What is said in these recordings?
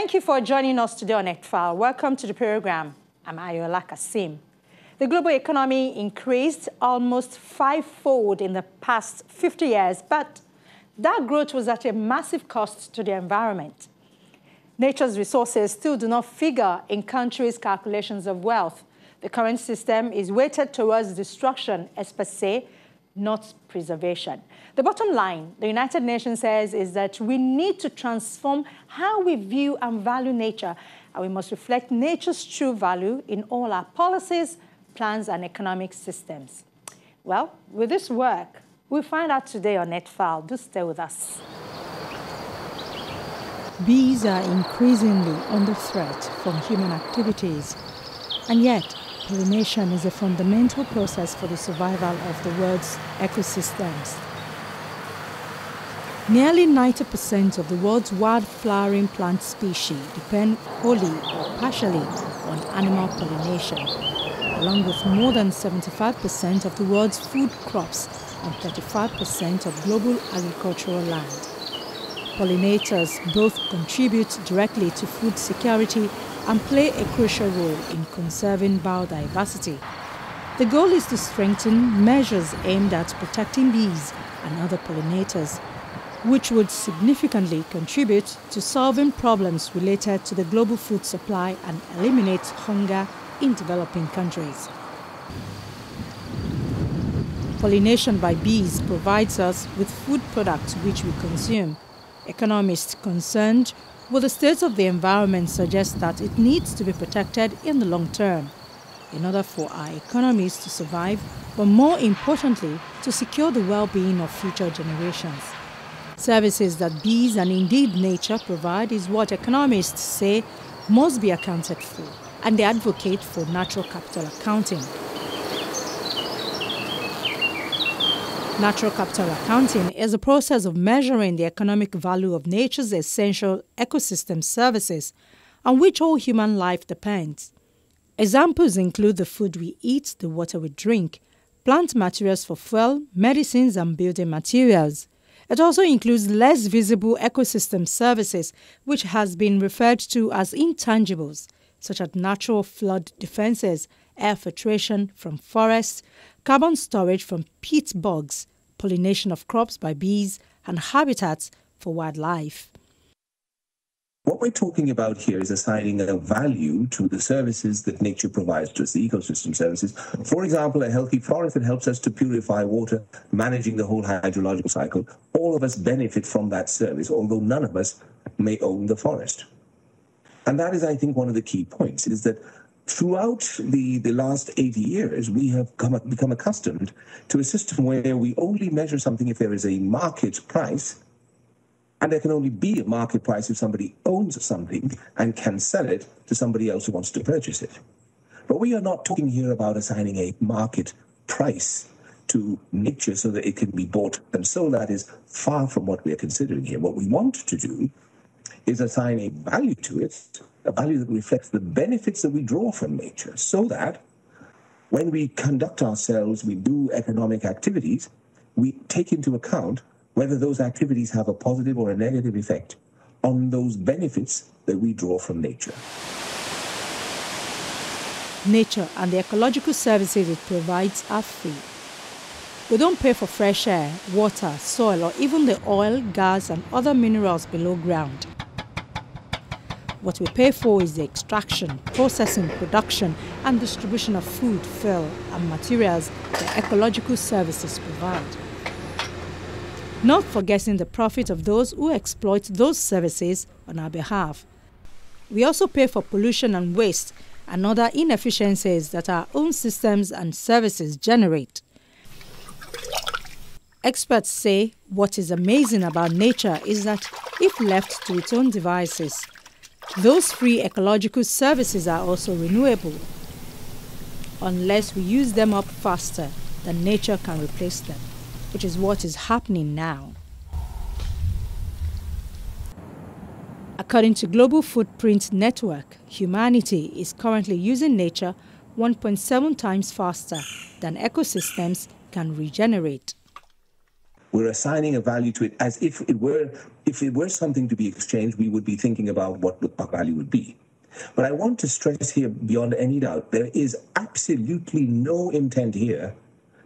Thank you for joining us today on EarthFile. Welcome to the program. I'm Ayola Kasim. The global economy increased almost fivefold in the past 50 years, but that growth was at a massive cost to the environment. Nature's resources still do not figure in countries' calculations of wealth. The current system is weighted towards destruction as per se, not preservation. The bottom line, the United Nations says, is that we need to transform how we view and value nature, and we must reflect nature's true value in all our policies, plans, and economic systems. Well, with this work, we'll find out today on EarthFile. Do stay with us. Bees are increasingly under threat from human activities, and yet pollination is a fundamental process for the survival of the world's ecosystems. Nearly 90% of the world's wild flowering plant species depend wholly or partially on animal pollination, along with more than 75% of the world's food crops and 35% of global agricultural land. Pollinators both contribute directly to food security and play a crucial role in conserving biodiversity. The goal is to strengthen measures aimed at protecting bees and other pollinators, which would significantly contribute to solving problems related to the global food supply and eliminate hunger in developing countries. Pollination by bees provides us with food products which we consume. Economists concerned with the state of the environment suggest that it needs to be protected in the long term in order for our economies to survive, but more importantly, to secure the well-being of future generations. Services that bees and indeed nature provide is what economists say must be accounted for, and they advocate for natural capital accounting. Natural capital accounting is a process of measuring the economic value of nature's essential ecosystem services on which all human life depends. Examples include the food we eat, the water we drink, plant materials for fuel, medicines, and building materials. It also includes less visible ecosystem services, which has been referred to as intangibles, such as natural flood defenses, air filtration from forests, carbon storage from peat bogs, pollination of crops by bees, and habitats for wildlife. What we're talking about here is assigning a value to the services that nature provides to us, the ecosystem services. For example, a healthy forest that helps us to purify water, managing the whole hydrological cycle. All of us benefit from that service, although none of us may own the forest. And that is, I think, one of the key points, is that throughout the, the last 80 years, we have come, become accustomed to a system where we only measure something if there is a market price, and there can only be a market price if somebody owns something and can sell it to somebody else who wants to purchase it. But we are not talking here about assigning a market price to nature so that it can be bought and sold. That is far from what we are considering here. What we want to do is assign a value to it a value that reflects the benefits that we draw from nature, so that when we conduct ourselves, we do economic activities, we take into account whether those activities have a positive or a negative effect on those benefits that we draw from nature. Nature and the ecological services it provides are free. We don't pay for fresh air, water, soil, or even the oil, gas, and other minerals below ground. What we pay for is the extraction, processing, production, and distribution of food, fuel, and materials the ecological services provide. Not forgetting the profit of those who exploit those services on our behalf. We also pay for pollution and waste and other inefficiencies that our own systems and services generate. Experts say what is amazing about nature is that if left to its own devices, those free ecological services are also renewable. Unless we use them up faster than nature can replace them, which is what is happening now. According to Global Footprint Network, humanity is currently using nature 1.7 times faster than ecosystems can regenerate. we're assigning a value to it as if it were if it were something to be exchanged, we would be thinking about what the value would be. But I want to stress here beyond any doubt, there is absolutely no intent here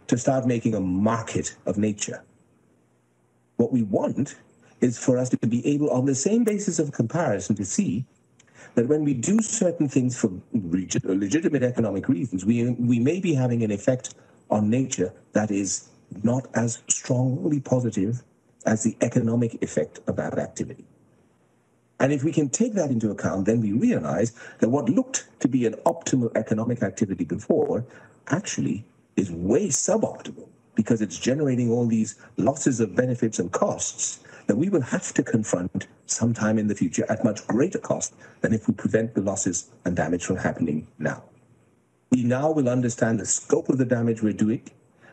to start making a market of nature. What we want is for us to be able, on the same basis of comparison, to see that when we do certain things for legitimate economic reasons, we, we may be having an effect on nature that is not as strongly positive as the economic effect of that activity. And if we can take that into account, then we realize that what looked to be an optimal economic activity before actually is way suboptimal because it's generating all these losses of benefits and costs that we will have to confront sometime in the future at much greater cost than if we prevent the losses and damage from happening now. We now will understand the scope of the damage we're doing,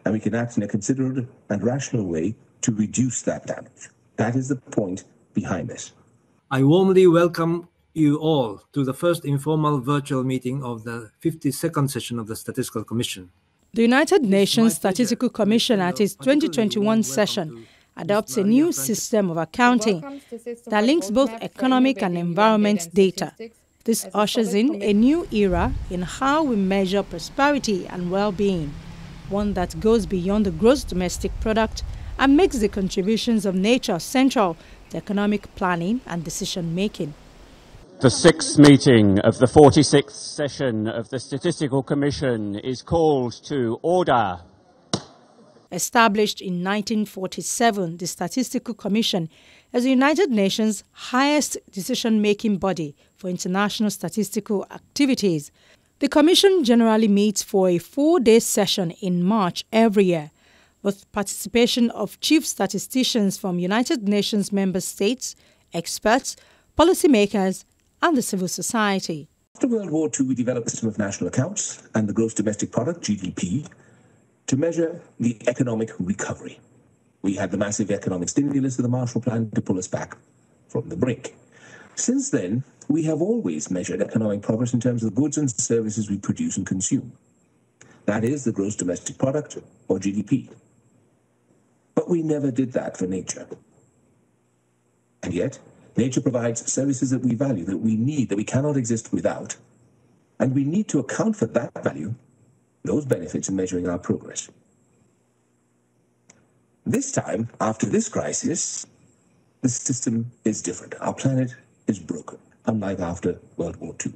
and we can act in a considered and rational way to reduce that damage. That is the point behind this. I warmly welcome you all to the first informal virtual meeting of the 52nd session of the Statistical Commission. The United Nations Statistical Commission at its 2021 session adopts a new system of accounting that links both economic and environment data. This ushers in a new era in how we measure prosperity and well being, one that goes beyond the gross domestic product and makes the contributions of nature central to economic planning and decision making. The sixth meeting of the 46th session of the Statistical Commission is called to order. Established in 1947, the Statistical Commission is the United Nations' highest decision making body for international statistical activities. The Commission generally meets for a four day session in March every year, with participation of chief statisticians from United Nations member states, experts, policymakers, and the civil society. After World War II, we developed a system of national accounts and the gross domestic product, GDP, to measure the economic recovery. We had the massive economic stimulus of the Marshall Plan to pull us back from the brink. Since then, we have always measured economic progress in terms of the goods and services we produce and consume. That is the gross domestic product, or GDP. But we never did that for nature. And yet, nature provides services that we value, that we need, that we cannot exist without. And we need to account for that value those benefits in measuring our progress. This time, after this crisis, the system is different. Our planet is broken, unlike after World War II.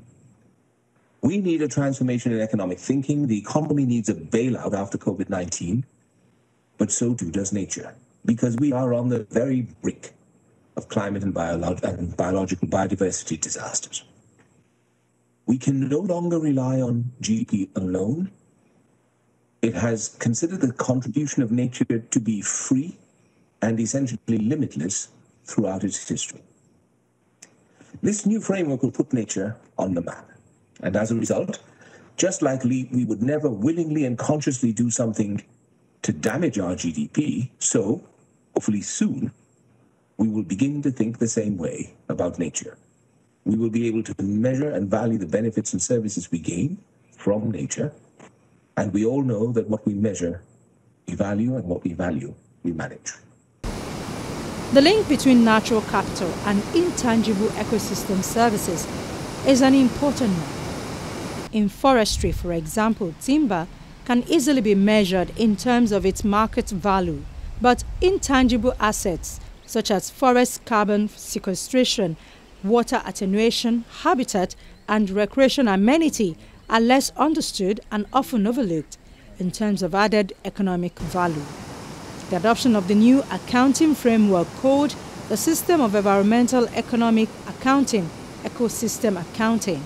We need a transformation in economic thinking. The economy needs a bailout after COVID 19, but so too does nature, because we are on the very brink of climate and, and biological biodiversity disasters. We can no longer rely on GDP alone it has considered the contribution of nature to be free and essentially limitless throughout its history. This new framework will put nature on the map. And as a result, just like we would never willingly and consciously do something to damage our GDP, so hopefully soon we will begin to think the same way about nature. We will be able to measure and value the benefits and services we gain from nature and we all know that what we measure, we value, and what we value, we manage. The link between natural capital and intangible ecosystem services is an important one. In forestry, for example, timber can easily be measured in terms of its market value, but intangible assets such as forest carbon sequestration, water attenuation, habitat, and recreation amenity are less understood and often overlooked in terms of added economic value. The adoption of the new accounting framework called the System of Environmental Economic Accounting, Ecosystem Accounting,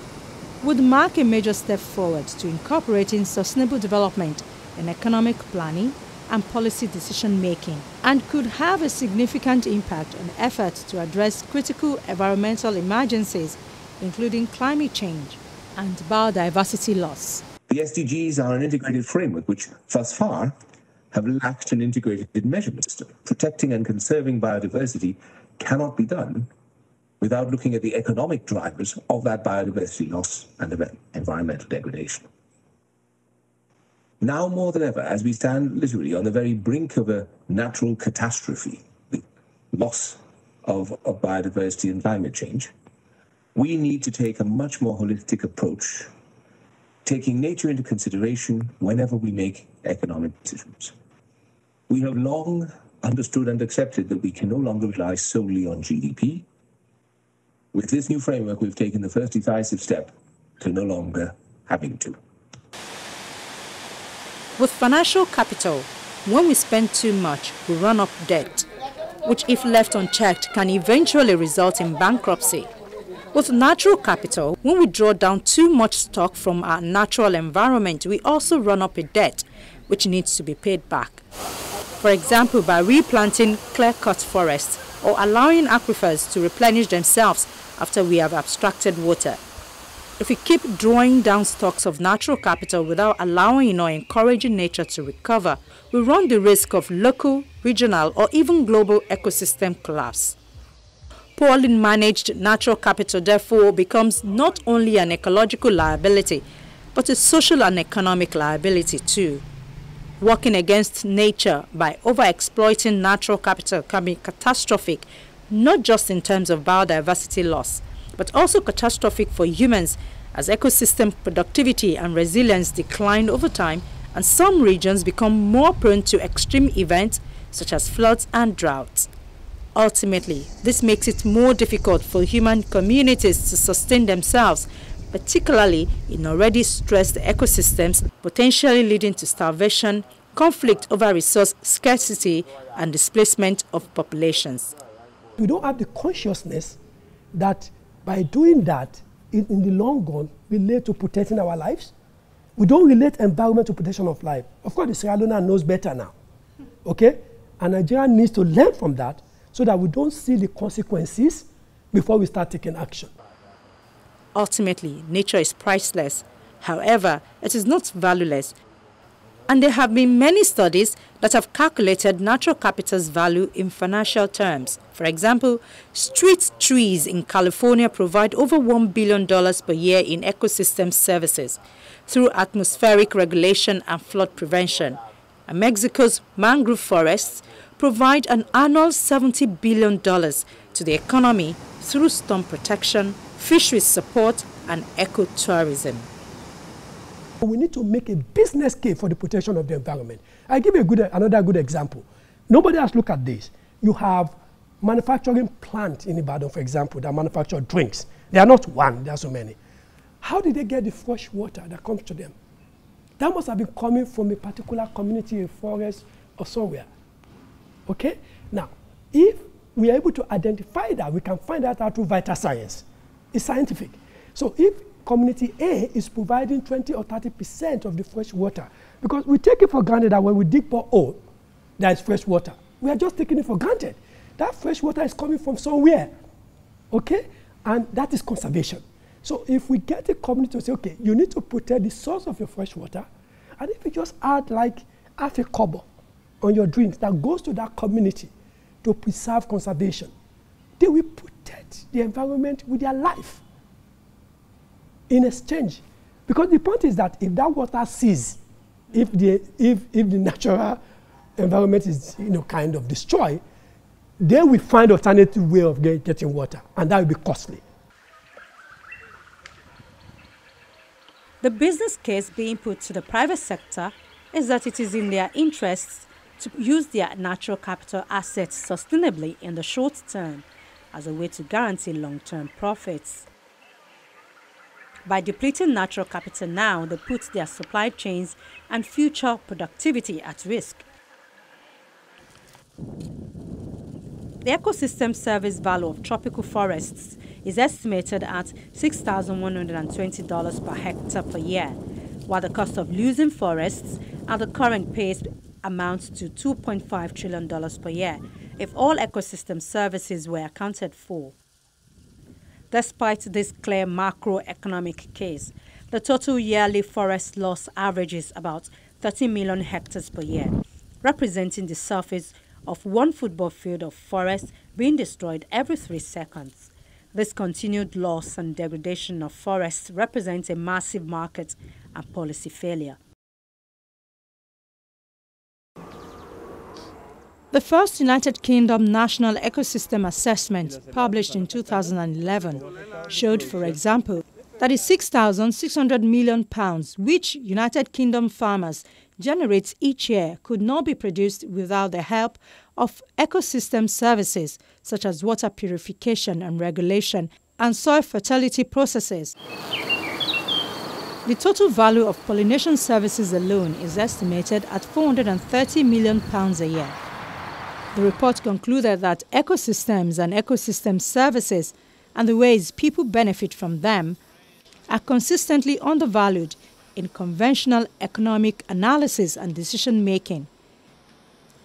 would mark a major step forward to incorporating sustainable development in economic planning and policy decision making and could have a significant impact on efforts to address critical environmental emergencies, including climate change, and biodiversity loss. The SDGs are an integrated framework which, thus far, have lacked an integrated measurement system. Protecting and conserving biodiversity cannot be done without looking at the economic drivers of that biodiversity loss and environmental degradation. Now more than ever, as we stand literally on the very brink of a natural catastrophe, the loss of, of biodiversity and climate change, we need to take a much more holistic approach, taking nature into consideration whenever we make economic decisions. We have long understood and accepted that we can no longer rely solely on GDP. With this new framework, we've taken the first decisive step to no longer having to. With financial capital, when we spend too much, we run up debt, which if left unchecked can eventually result in bankruptcy. With natural capital, when we draw down too much stock from our natural environment, we also run up a debt, which needs to be paid back. For example, by replanting clear-cut forests or allowing aquifers to replenish themselves after we have abstracted water. If we keep drawing down stocks of natural capital without allowing or encouraging nature to recover, we run the risk of local, regional, or even global ecosystem collapse. Poorly managed natural capital therefore becomes not only an ecological liability, but a social and economic liability too. Working against nature by overexploiting natural capital can be catastrophic, not just in terms of biodiversity loss, but also catastrophic for humans as ecosystem productivity and resilience decline over time and some regions become more prone to extreme events such as floods and droughts. Ultimately, this makes it more difficult for human communities to sustain themselves, particularly in already stressed ecosystems, potentially leading to starvation, conflict over resource scarcity, and displacement of populations. We don't have the consciousness that by doing that, in, in the long run, we lead to protecting our lives. We don't relate environment to protection of life. Of course, the Sierra Leone knows better now. Okay? And Nigeria needs to learn from that so that we don't see the consequences before we start taking action. Ultimately, nature is priceless. However, it is not valueless and there have been many studies that have calculated natural capital's value in financial terms. For example, street trees in California provide over $1 billion per year in ecosystem services through atmospheric regulation and flood prevention. And Mexico's mangrove forests provide an annual $70 billion to the economy through storm protection, fisheries support, and ecotourism. We need to make a business case for the protection of the environment. I give you a good, another good example. Nobody has looked at this. You have manufacturing plant in Ibadan, for example, that manufacture drinks. They are not one, there are so many. How did they get the fresh water that comes to them? That must have been coming from a particular community, a forest, or somewhere. Okay? Now, if we are able to identify that, we can find that out through vital science. It's scientific. So if community A is providing 20 or 30 percent of the fresh water. Because we take it for granted that when we dig for oil, there is fresh water. We are just taking it for granted. That fresh water is coming from somewhere. Okay? And that is conservation. So if we get a community to say, okay, you need to protect the source of your fresh water, and if you just add like half a kobo on your drinks that goes to that community to preserve conservation, they will protect the environment with their life in exchange. Because the point is that if that water ceases, if the, if, if the natural environment is you know, kind of destroyed, they will find alternative way of get, getting water, and that will be costly. The business case being put to the private sector is that it is in their interests to use their natural capital assets sustainably in the short term as a way to guarantee long-term profits. By depleting natural capital now, they put their supply chains and future productivity at risk. The ecosystem service value of tropical forests is estimated at $6,120 per hectare per year, while the cost of losing forests at the current pace amounts to $2.5 trillion per year if all ecosystem services were accounted for. Despite this clear macroeconomic case, the total yearly forest loss averages about 30 million hectares per year, representing the surface of one football field of forest being destroyed every three seconds. This continued loss and degradation of forests represents a massive market and policy failure. The first United Kingdom National Ecosystem Assessment, published in 2011, showed, for example, that is 6,600 million pounds, which United Kingdom farmers generate each year, could not be produced without the help of ecosystem services such as water purification and regulation and soil fertility processes. The total value of pollination services alone is estimated at 430 million pounds a year. The report concluded that ecosystems and ecosystem services and the ways people benefit from them are consistently undervalued in conventional economic analysis and decision making.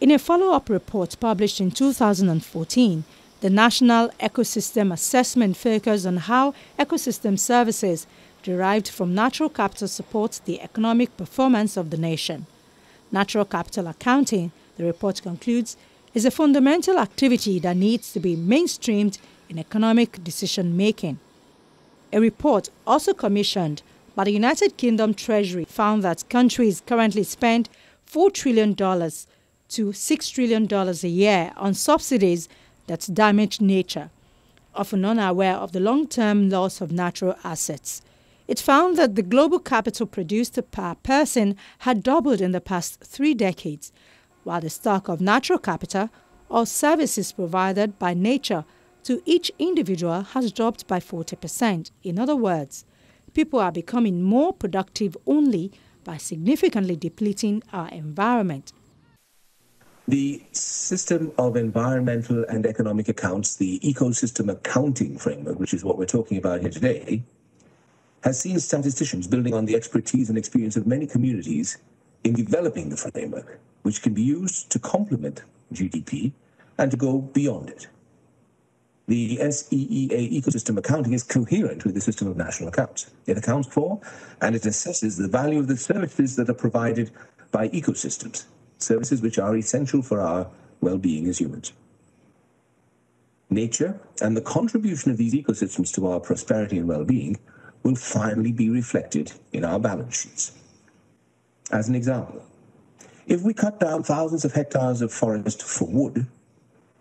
In a follow up report published in 2014, the National Ecosystem Assessment focused on how ecosystem services derived from natural capital support the economic performance of the nation. Natural capital accounting, the report concludes, is a fundamental activity that needs to be mainstreamed in economic decision making. A report also commissioned by the United Kingdom Treasury found that countries currently spend $4 trillion to $6 trillion a year on subsidies that damage nature, often unaware of the long term loss of natural assets. It found that the global capital produced per person had doubled in the past three decades, while the stock of natural capital or services provided by nature to each individual has dropped by 40%. In other words, people are becoming more productive only by significantly depleting our environment. The system of environmental and economic accounts, the ecosystem accounting framework, which is what we're talking about here today, has seen statisticians building on the expertise and experience of many communities in developing the framework, which can be used to complement GDP and to go beyond it. The SEEA ecosystem accounting is coherent with the system of national accounts. It accounts for and it assesses the value of the services that are provided by ecosystems, services which are essential for our well being as humans. Nature and the contribution of these ecosystems to our prosperity and well being will finally be reflected in our balance sheets. As an example, if we cut down thousands of hectares of forest for wood,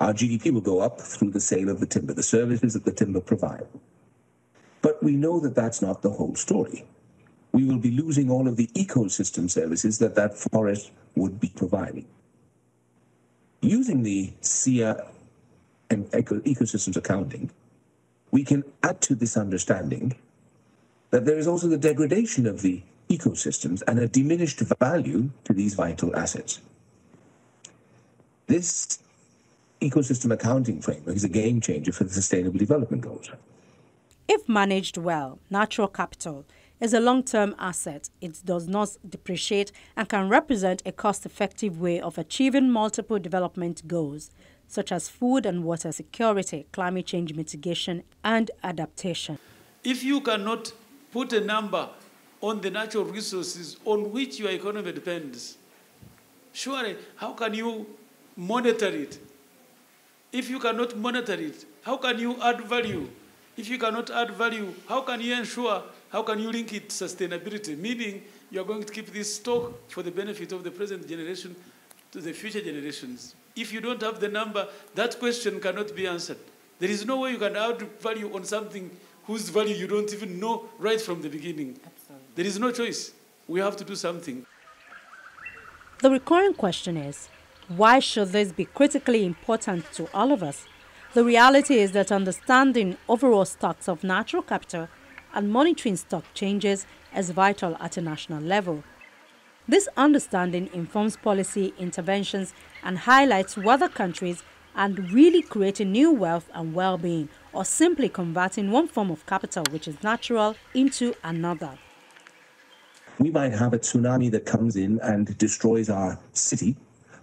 our GDP will go up through the sale of the timber, the services that the timber provide. But we know that that's not the whole story. We will be losing all of the ecosystem services that that forest would be providing. Using the SEEA and ecosystems accounting, we can add to this understanding that there is also the degradation of the ecosystems and a diminished value to these vital assets. This ecosystem accounting framework is a game changer for the Sustainable Development Goals. If managed well, natural capital is a long term asset. It does not depreciate and can represent a cost effective way of achieving multiple development goals, such as food and water security, climate change mitigation, and adaptation. If you cannot put a number on the natural resources on which your economy depends. Surely, how can you monitor it? If you cannot monitor it, how can you add value? If you cannot add value, how can you ensure, how can you link it to sustainability? Meaning, you are going to keep this stock for the benefit of the present generation to the future generations. If you don't have the number, that question cannot be answered. There is no way you can add value on something whose value you don't even know right from the beginning. Absolutely. There is no choice. We have to do something. The recurring question is why should this be critically important to all of us? The reality is that understanding overall stocks of natural capital and monitoring stock changes is vital at a national level. This understanding informs policy interventions and highlights whether countries and really creating new wealth and well being, or simply converting one form of capital, which is natural, into another. We might have a tsunami that comes in and destroys our city,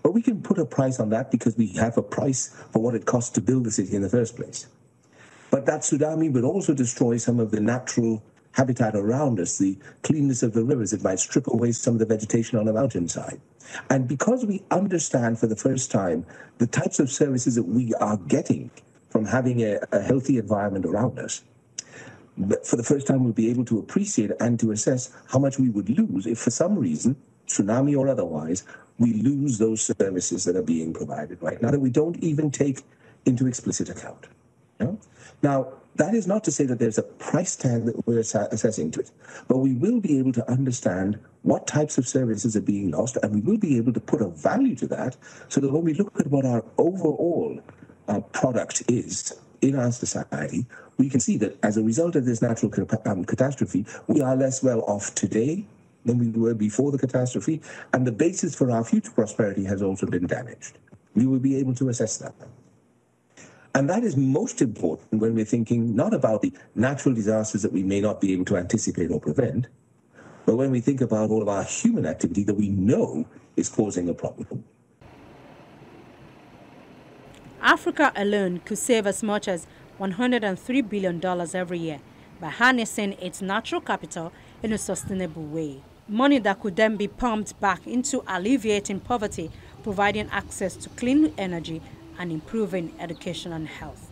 but we can put a price on that because we have a price for what it costs to build the city in the first place. But that tsunami would also destroy some of the natural habitat around us, the cleanness of the rivers. It might strip away some of the vegetation on the mountainside. And because we understand for the first time the types of services that we are getting from having a, a healthy environment around us, for the first time we'll be able to appreciate and to assess how much we would lose if for some reason tsunami or otherwise, we lose those services that are being provided right now that we don't even take into explicit account. Now, that is not to say that there's a price tag that we're assessing to it, but we will be able to understand what types of services are being lost, and we will be able to put a value to that so that when we look at what our overall uh, product is in our society, we can see that as a result of this natural um, catastrophe, we are less well off today than we were before the catastrophe, and the basis for our future prosperity has also been damaged. We will be able to assess that. And that is most important when we're thinking not about the natural disasters that we may not be able to anticipate or prevent, but when we think about all of our human activity that we know is causing a problem. Africa alone could save as much as $103 billion every year by harnessing its natural capital in a sustainable way. Money that could then be pumped back into alleviating poverty, providing access to clean energy, and improving education and health.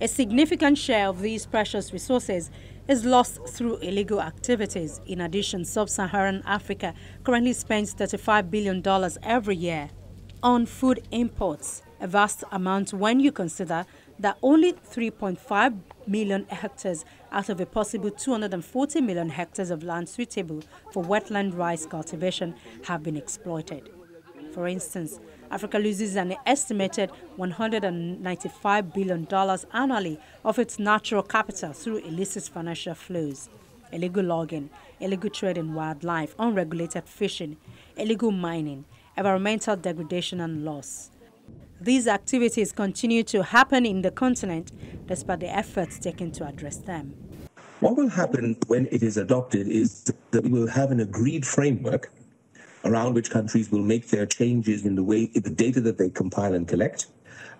A significant share of these precious resources is lost through illegal activities. In addition, sub-Saharan Africa currently spends $35 billion every year on food imports, a vast amount when you consider that only 3.5 million hectares out of a possible 240 million hectares of land suitable for wetland rice cultivation have been exploited. For instance, Africa loses an estimated $195 billion annually of its natural capital through illicit financial flows, illegal logging, illegal trade in wildlife, unregulated fishing, illegal mining, environmental degradation and loss. These activities continue to happen in the continent despite the efforts taken to address them. What will happen when it is adopted is that we will have an agreed framework around which countries will make their changes in the way the data that they compile and collect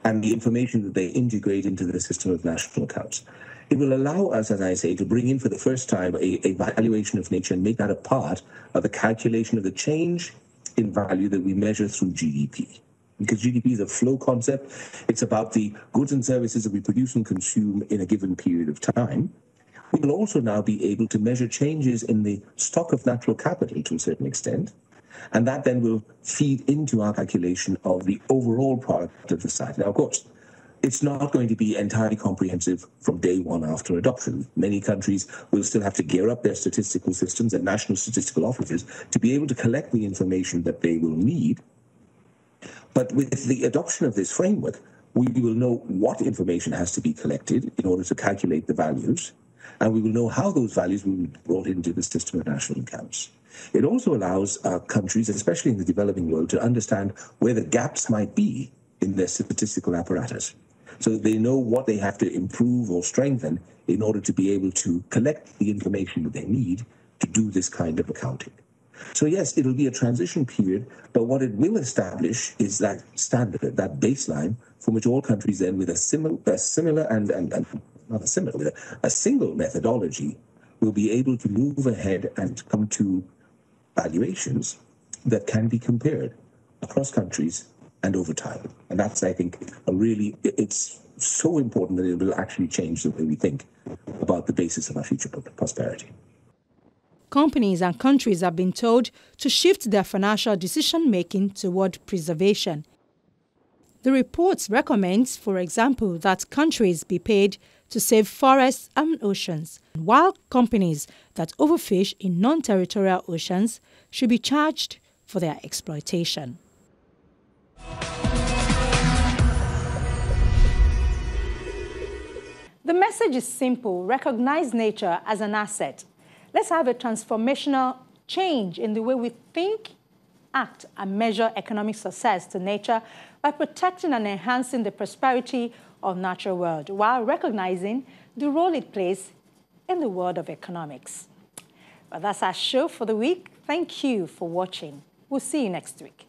and the information that they integrate into the system of national accounts. It will allow us, as I say, to bring in for the first time a, a valuation of nature and make that a part of the calculation of the change in value that we measure through GDP. Because GDP is a flow concept, it's about the goods and services that we produce and consume in a given period of time. We will also now be able to measure changes in the stock of natural capital to a certain extent, and that then will feed into our calculation of the overall product of the site. Now, of course, it's not going to be entirely comprehensive from day one after adoption. Many countries will still have to gear up their statistical systems and national statistical offices to be able to collect the information that they will need. But with the adoption of this framework, we will know what information has to be collected in order to calculate the values, and we will know how those values will be brought into the system of national accounts. It also allows uh, countries, especially in the developing world, to understand where the gaps might be in their statistical apparatus so they know what they have to improve or strengthen in order to be able to collect the information that they need to do this kind of accounting. So, yes, it'll be a transition period, but what it will establish is that standard, that baseline, from which all countries then, with a, similar, a similar and, and, and not a similar, a single methodology, will be able to move ahead and come to valuations that can be compared across countries and over time. And that's, I think, a really, it's so important that it will actually change the way we think about the basis of our future prosperity. Companies and countries have been told to shift their financial decision making toward preservation. The report recommends, for example, that countries be paid to save forests and oceans, while companies that overfish in non territorial oceans should be charged for their exploitation. The message is simple recognize nature as an asset. Let's have a transformational change in the way we think, act, and measure economic success to nature by protecting and enhancing the prosperity of natural world while recognizing the role it plays in the world of economics. Well, that's our show for the week. Thank you for watching. We'll see you next week.